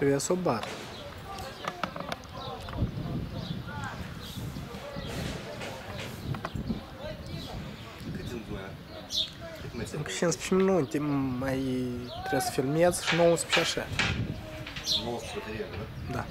Привет, Собар. Cât 15 minute mai trebuie să filmez și 19 așa. 19 baterie, da? Da.